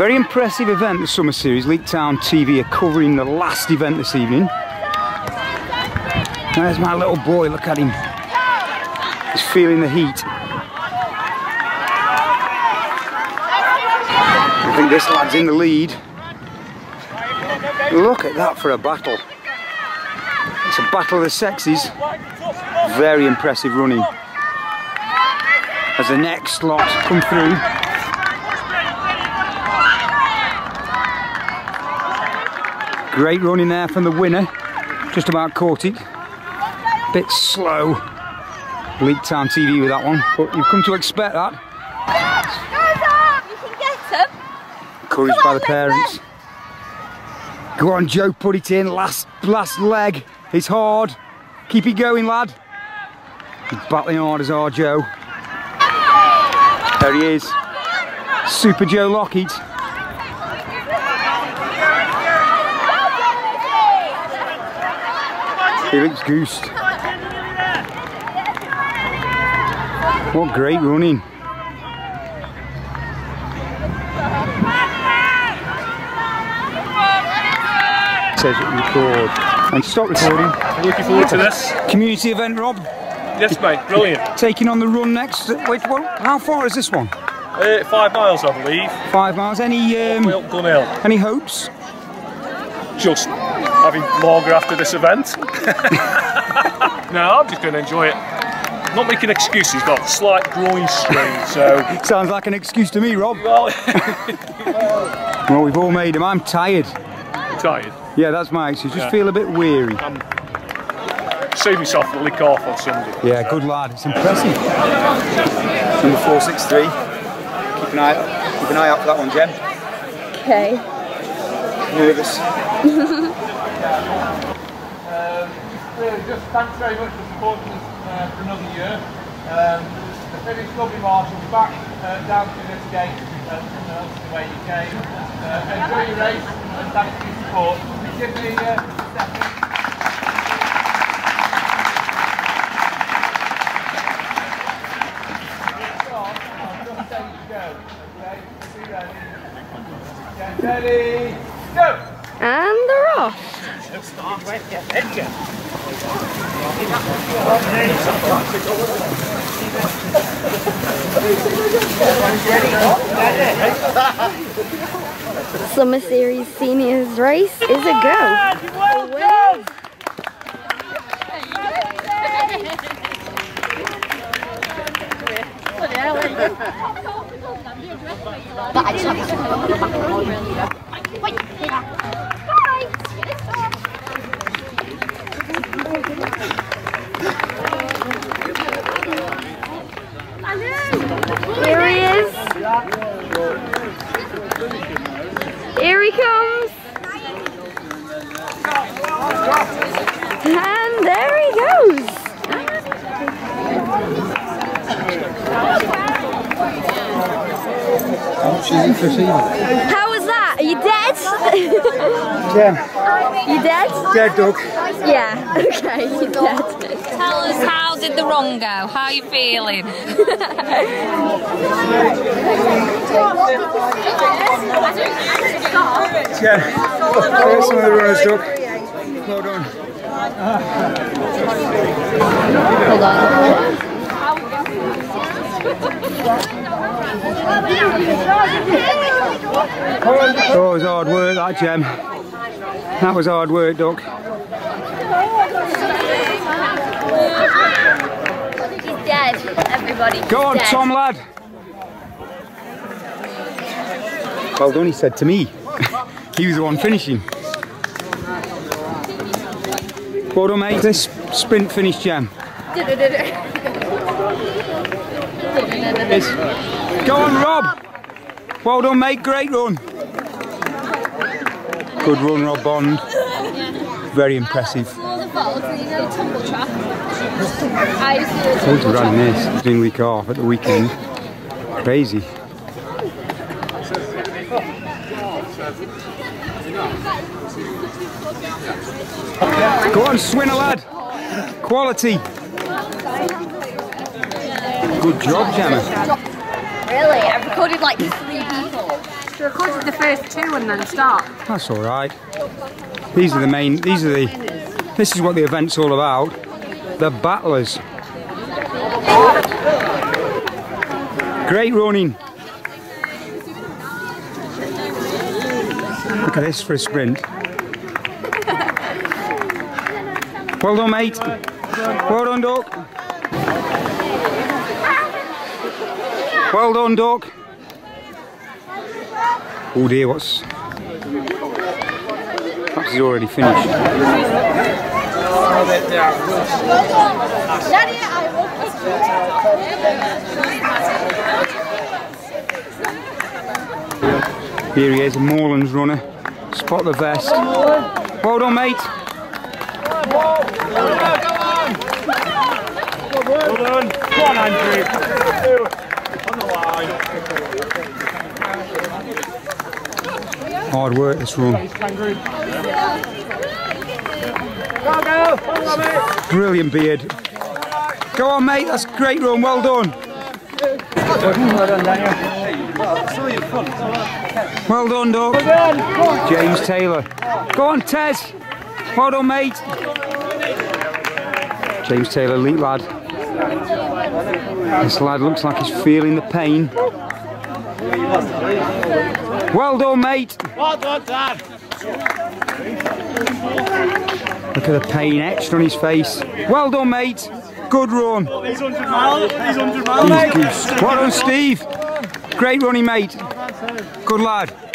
Very impressive event, the Summer Series. Leek Town TV are covering the last event this evening. There's my little boy, look at him. He's feeling the heat. I think this lad's in the lead. Look at that for a battle. It's a battle of the sexes. Very impressive running. As the next lot come through. Great running there from the winner. Just about caught it. Bit slow. Leek Town TV with that one, but you've come to expect that. Encouraged by the parents. Go on, Joe, put it in. Last, last leg. It's hard. Keep it going, lad. He's battling hard as our Joe. There he is. Super Joe Lockett. He looks goosed. What great running. Says record. And stop recording. Looking forward to this. Community event, Rob. Yes, mate. Brilliant. Taking on the run next. Wait, what, how far is this one? Uh, five miles, I believe. Five miles. Any um, Well, Gunhill. any hopes? Just having longer after this event. no, I'm just going to enjoy it. Not making excuses. Got slight groin strain, so Sounds like an excuse to me, Rob. well, Well, we've all made them. I'm tired. tired. Yeah, that's my excuse. Just Yeah. feel a bit weary. Um, save yourself the lick off on Sunday. Yeah, good lad. It's impressive. Number 463. Keep an eye, keep an eye out for that one, Jen. Okay. Nervous. Just thanks very much for supporting us uh, for another year. Um, the finished lovely march will be back uh, down to this gate uh, from the the way you came. Uh, enjoy your race and thanks for your support. Give me uh. Ready, go! And they're off. Summer Series Seniors race is a go. Here he is. Here he comes. And there he goes. How was that? Are you dead? Jen, you dead? dead dog. Yeah. Okay, you're dead. Tell us how did the run go? How are you feeling? Jen, there's some of the runners, dog. Well done. Oh, it was hard work, that Jem. That was hard work, Doc. He's dead. Everybody. Go on, dead. Tom, lad. Well done, he said to me. he was the one finishing. Well done, mate. This sprint finish, Jem. Yes. Go on, Rob. Well done, mate. Great run. Good run, Rob Bond. Very impressive. Of running this doing week off at the weekend. Crazy. Go on, Swinner lad. Quality. Good job, Gemma. Really? I've recorded like three people. They recorded the first two and then stopped. That's all right. These are the main. These are the. This is what the event's all about. The battlers. Great running. Look at this for a sprint. Well done, mate. Well done, Duck. Well done, Doc. Oh dear, what's... Perhaps he's already finished. Here he is, a Moorlands runner. Spot the vest. Well done, mate. Well done. Go on, Andrew it. On the line. Hard work this run. Brilliant beard. Go on, mate. That's great run. Well done. Daniel. Well done, Doug. James Taylor. Go on, Tez. Well done, mate. James Taylor, elite lad. This lad looks like he's feeling the pain. Well done, mate. Well done, Dad. Look at the pain etched on his face. Well done, mate. Good run. He's 100 mile. He's 100 mile, He's. Well done, Steve. Great running, mate. Good lad.